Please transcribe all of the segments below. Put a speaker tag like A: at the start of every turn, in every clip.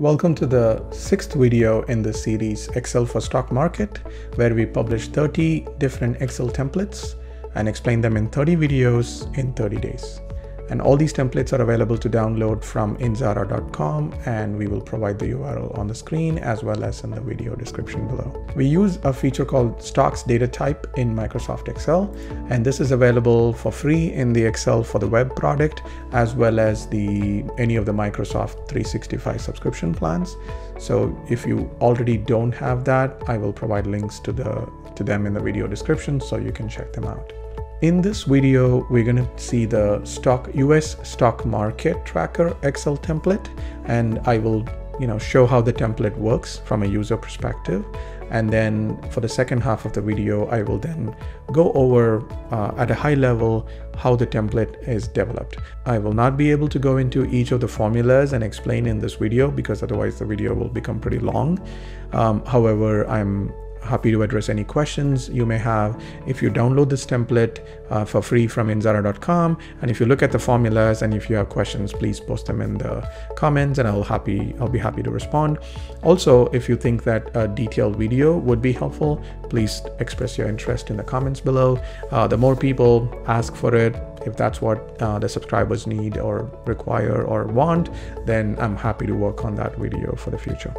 A: Welcome to the sixth video in the series Excel for Stock Market, where we publish 30 different Excel templates and explain them in 30 videos in 30 days. And all these templates are available to download from indzara.com and we will provide the URL on the screen as well as in the video description below. We use a feature called stocks data type in Microsoft Excel and this is available for free in the Excel for the web product as well as the any of the Microsoft 365 subscription plans. So if you already don't have that, I will provide links to the to them in the video description so you can check them out. In this video, we're going to see the stock US stock market tracker Excel template, and I will you know show how the template works from a user perspective. And then for the second half of the video, I will then go over uh, at a high level how the template is developed. I will not be able to go into each of the formulas and explain in this video because otherwise the video will become pretty long. Um, however, I'm happy to address any questions you may have. If you download this template uh, for free from indzara.com and if you look at the formulas and if you have questions please post them in the comments and I'll happy I'll be happy to respond. Also if you think that a detailed video would be helpful please express your interest in the comments below. Uh, the more people ask for it if that's what uh, the subscribers need or require or want then I'm happy to work on that video for the future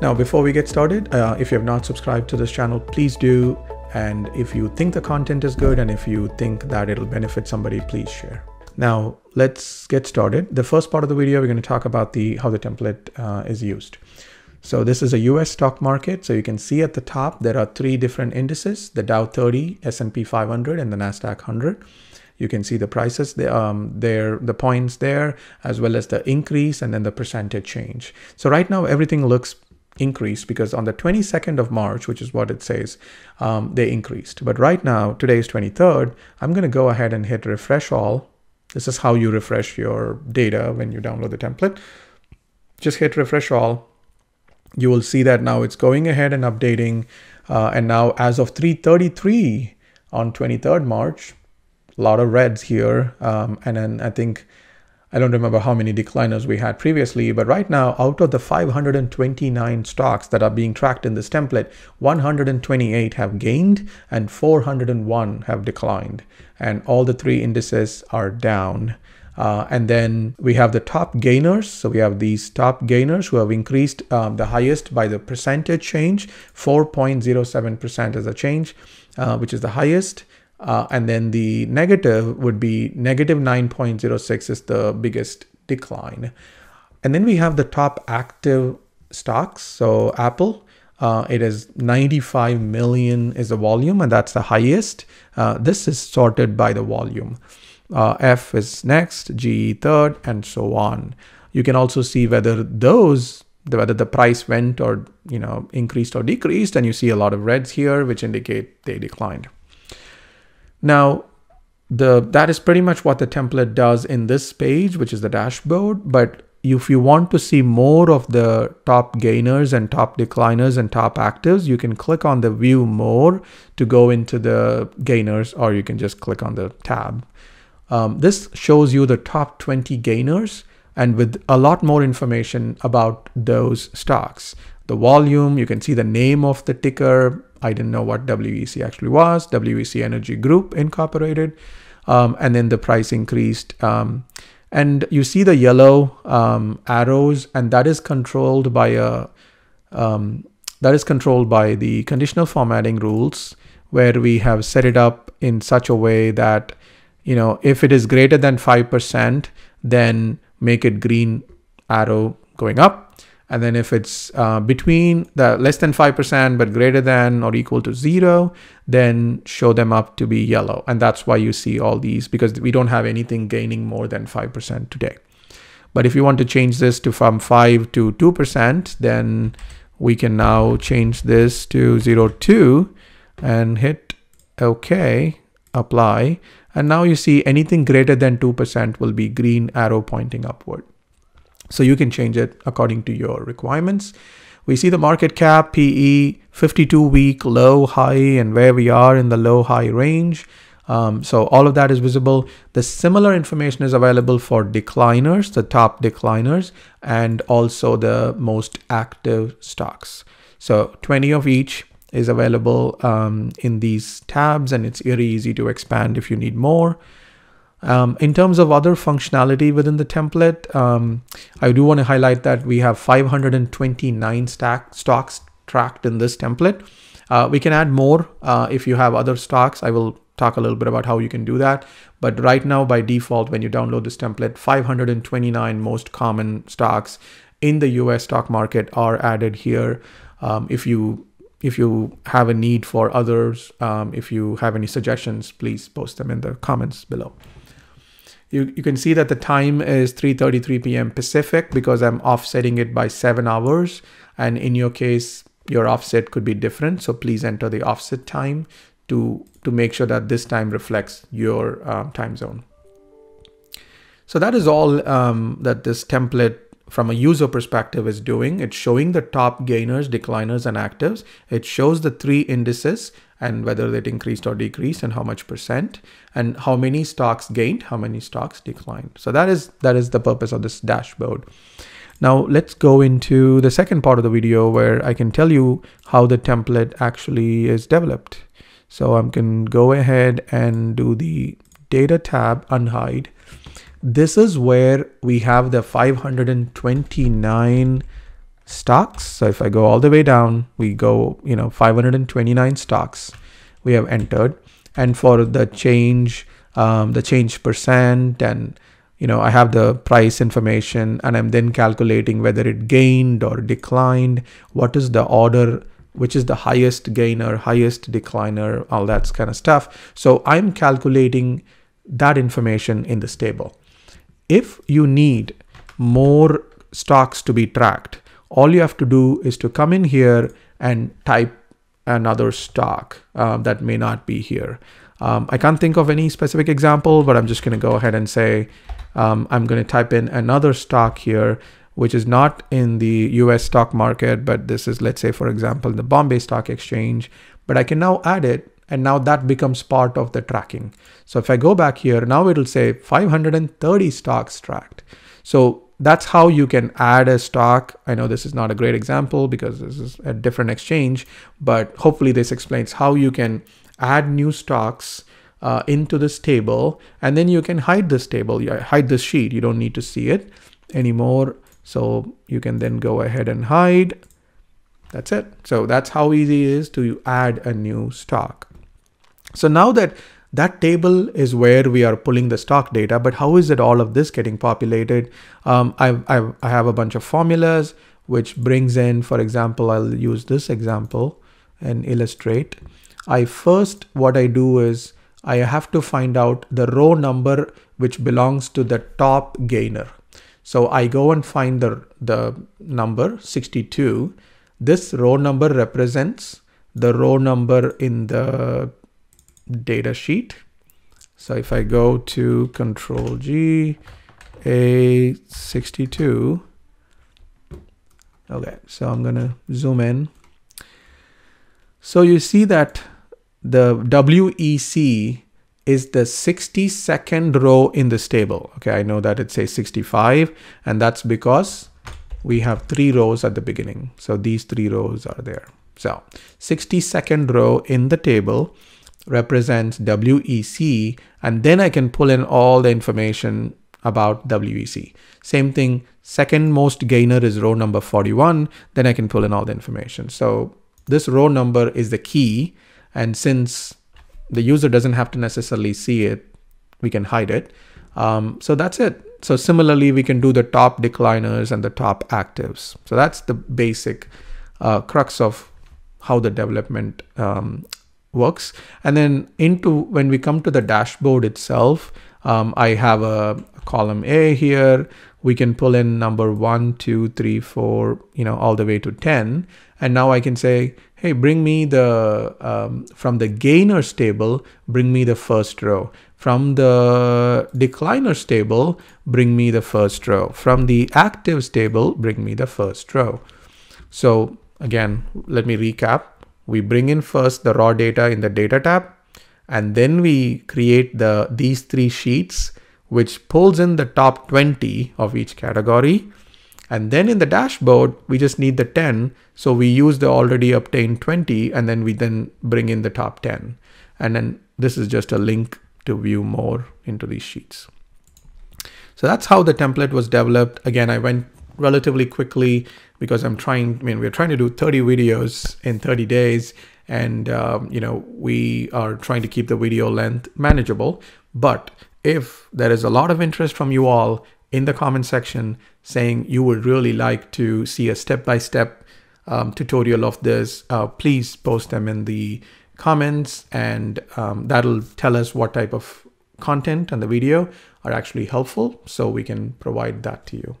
A: now, before we get started, uh, if you have not subscribed to this channel, please do. And if you think the content is good and if you think that it'll benefit somebody, please share. Now, let's get started. The first part of the video, we're going to talk about the how the template uh, is used. So this is a US stock market. So you can see at the top, there are three different indices, the Dow 30, S&P 500, and the NASDAQ 100 you can see the prices there, um, there, the points there, as well as the increase and then the percentage change. So right now everything looks increased because on the 22nd of March, which is what it says, um, they increased. But right now, today is 23rd, I'm going to go ahead and hit refresh all. This is how you refresh your data when you download the template. Just hit refresh all. You will see that now it's going ahead and updating. Uh, and now as of 333 on 23rd March, a lot of reds here. Um, and then I think I don't remember how many decliners we had previously, but right now, out of the 529 stocks that are being tracked in this template, 128 have gained and 401 have declined. And all the three indices are down. Uh, and then we have the top gainers. So we have these top gainers who have increased um, the highest by the percentage change. 4.07% is a change, uh, which is the highest. Uh, and then the negative would be negative 9.06 is the biggest decline. And then we have the top active stocks. So Apple, uh, it is 95 million is the volume and that's the highest. Uh, this is sorted by the volume. Uh, F is next, G third, and so on. You can also see whether those whether the price went or you know increased or decreased and you see a lot of reds here which indicate they declined now, the that is pretty much what the template does in this page, which is the dashboard. But if you want to see more of the top gainers and top decliners and top actives, you can click on the view more to go into the gainers, or you can just click on the tab. Um, this shows you the top 20 gainers and with a lot more information about those stocks. The volume, you can see the name of the ticker, I didn't know what WEC actually was, WEC Energy Group Incorporated. Um, and then the price increased. Um, and you see the yellow um, arrows, and that is controlled by a um, that is controlled by the conditional formatting rules, where we have set it up in such a way that you know if it is greater than five percent, then make it green arrow going up and then if it's uh, between the less than 5% but greater than or equal to zero, then show them up to be yellow. And that's why you see all these because we don't have anything gaining more than 5% today. But if you want to change this to from 5 to 2%, then we can now change this to 0, 2 and hit OK, apply. And now you see anything greater than 2% will be green arrow pointing upward. So you can change it according to your requirements. We see the market cap, PE, 52 week low, high, and where we are in the low high range. Um, so all of that is visible. The similar information is available for decliners, the top decliners, and also the most active stocks. So 20 of each is available um, in these tabs and it's very easy to expand if you need more. Um, in terms of other functionality within the template, um, I do want to highlight that we have 529 stack stocks tracked in this template. Uh, we can add more uh, if you have other stocks. I will talk a little bit about how you can do that. But right now, by default, when you download this template, 529 most common stocks in the US stock market are added here. Um, if you if you have a need for others, um, if you have any suggestions, please post them in the comments below. You, you can see that the time is 3.33 p.m. Pacific because I'm offsetting it by seven hours. And in your case, your offset could be different. So please enter the offset time to, to make sure that this time reflects your um, time zone. So that is all um, that this template from a user perspective is doing. It's showing the top gainers, decliners, and actives. It shows the three indices and whether it increased or decreased and how much percent and how many stocks gained, how many stocks declined. So that is that is the purpose of this dashboard. Now let's go into the second part of the video where I can tell you how the template actually is developed. So I can go ahead and do the data tab unhide. This is where we have the 529 stocks. So if I go all the way down, we go, you know, 529 stocks we have entered. And for the change, um, the change percent and you know, I have the price information and I'm then calculating whether it gained or declined, what is the order, which is the highest gainer, highest decliner, all that kind of stuff. So I'm calculating that information in this table. If you need more stocks to be tracked, all you have to do is to come in here and type another stock uh, that may not be here. Um, I can't think of any specific example, but I'm just going to go ahead and say um, I'm going to type in another stock here, which is not in the US stock market, but this is, let's say, for example, the Bombay Stock Exchange. But I can now add it, and now that becomes part of the tracking. So if I go back here, now it'll say 530 stocks tracked. So that's how you can add a stock. I know this is not a great example because this is a different exchange, but hopefully this explains how you can add new stocks uh, into this table and then you can hide this table, you hide this sheet. You don't need to see it anymore. So you can then go ahead and hide. That's it. So that's how easy it is to add a new stock. So now that that table is where we are pulling the stock data, but how is it all of this getting populated? Um, I, I, I have a bunch of formulas which brings in, for example, I'll use this example and illustrate. I first, what I do is I have to find out the row number which belongs to the top gainer. So I go and find the, the number 62. This row number represents the row number in the data sheet. So if I go to control G, A62, okay, so I'm gonna zoom in. So you see that the WEC is the 62nd row in this table. Okay, I know that it says 65 and that's because we have three rows at the beginning. So these three rows are there. So 62nd row in the table represents WEC, and then I can pull in all the information about WEC. Same thing, second most gainer is row number 41, then I can pull in all the information. So this row number is the key, and since the user doesn't have to necessarily see it, we can hide it. Um, so that's it. So similarly, we can do the top decliners and the top actives. So that's the basic uh, crux of how the development um, works. And then into when we come to the dashboard itself, um, I have a, column A here. We can pull in number one, two, three, four, you know, all the way to 10. And now I can say, hey, bring me the, um, from the gainers table, bring me the first row. From the decliners table, bring me the first row. From the actives table, bring me the first row. So again, let me recap we bring in first the raw data in the data tab. and then we create the these three sheets which pulls in the top 20 of each category. And then in the dashboard we just need the 10 so we use the already obtained 20 and then we then bring in the top 10 and then this is just a link to view more into these sheets. So that's how the template was developed. Again I went relatively quickly because I'm trying I mean we're trying to do 30 videos in 30 days and um, you know we are trying to keep the video length manageable. But if there is a lot of interest from you all in the comment section saying you would really like to see a step-by-step um, tutorial of this uh, please post them in the comments and um, that'll tell us what type of content and the video are actually helpful so we can provide that to you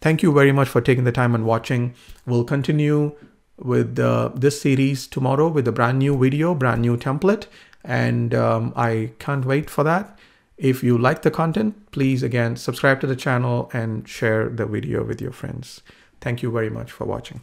A: thank you very much for taking the time and watching we'll continue with uh, this series tomorrow with a brand new video, brand new template. And um, I can't wait for that. If you like the content, please again, subscribe to the channel and share the video with your friends. Thank you very much for watching.